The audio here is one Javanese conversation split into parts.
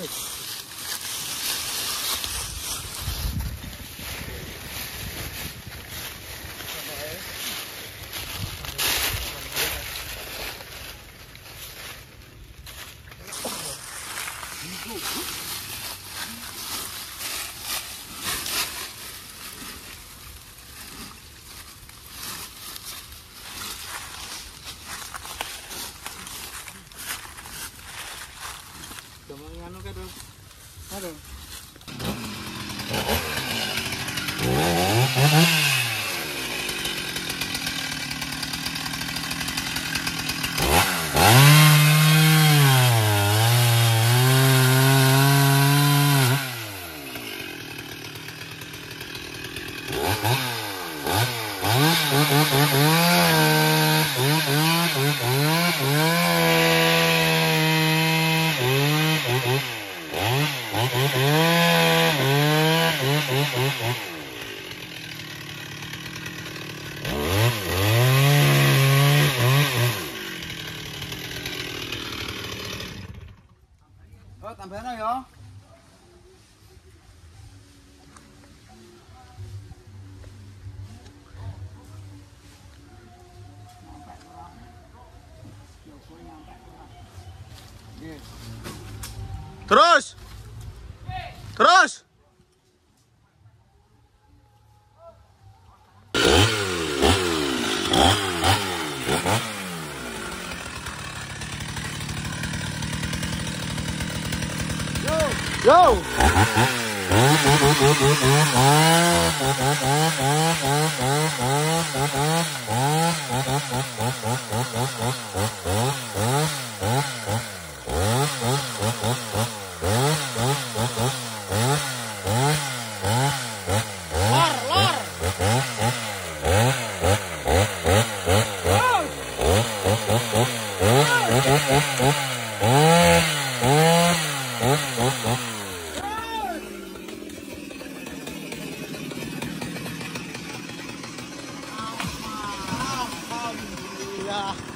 good. Bro. Terus. Ah.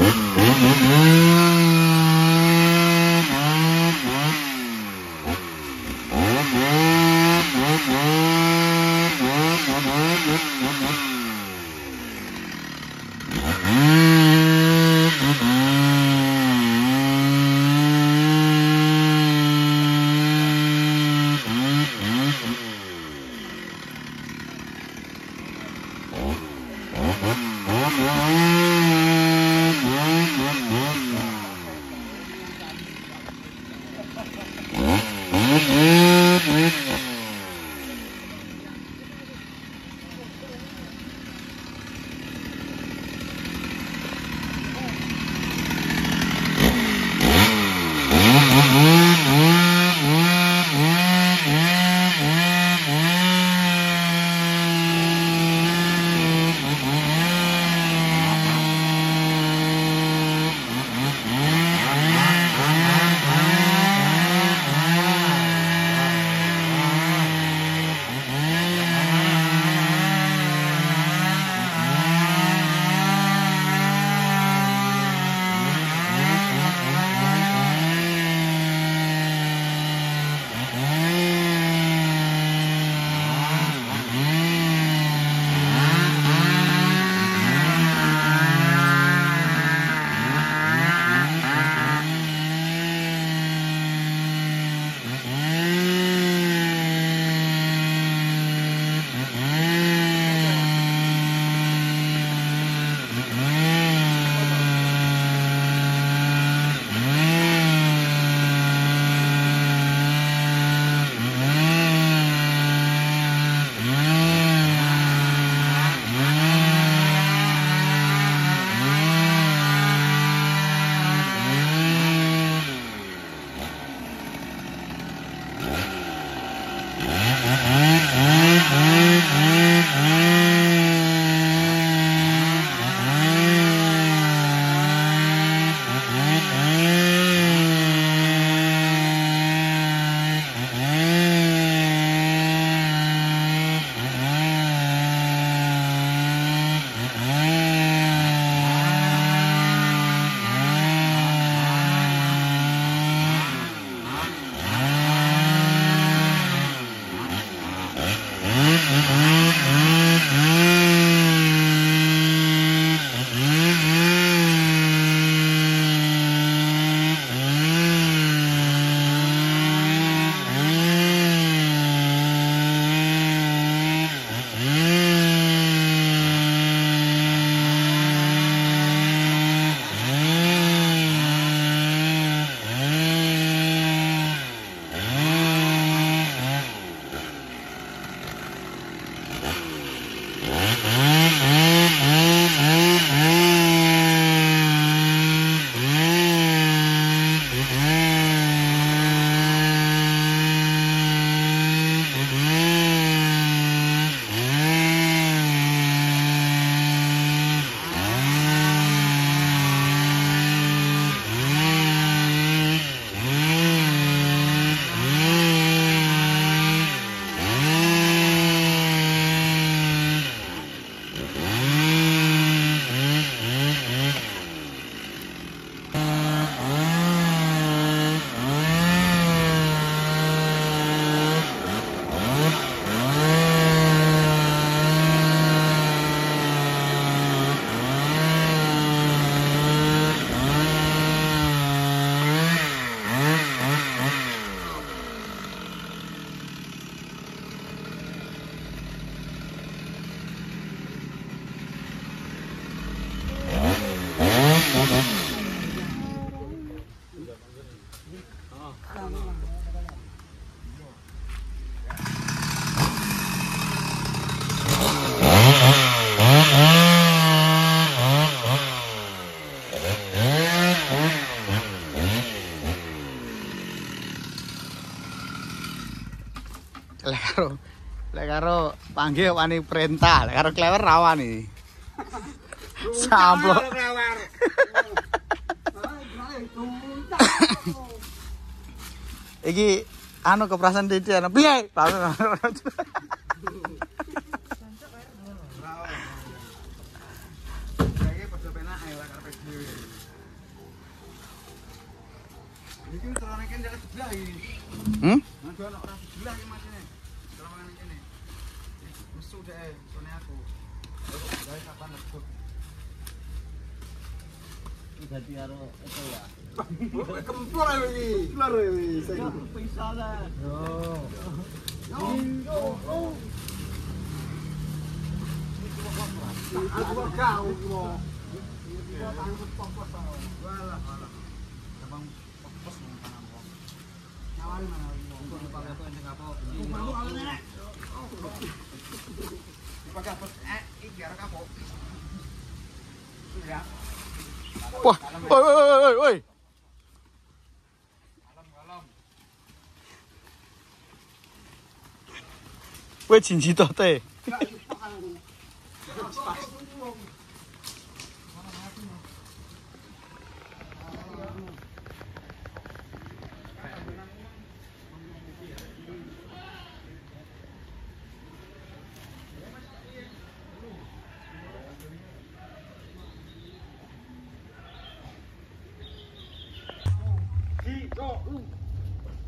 Mm-hmm. karo lek karo panggil wani perintah lek karo klewer rawan iki samplok iki anu keprasan dite anu piye Hmm? Nang ana ora sebelah iki panganan dyan eh. Gusto da eh. So na ako. Dahil sa panat ya. Oh, Kempur ini. Kempur ayo ini. Pisah lah. Yo. Yo. Yo. Aku kau mo. Wala wala. Abang pokpos mong tanam ko. Nawal man ako. Kung ano pa ka to, hindi 哇！喂喂喂喂喂！喂，喂，亲戚多带。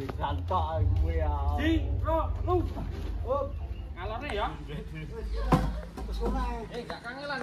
Wis santok kuwi ya. Di, lu, lu. Oh, ngalane kangelan.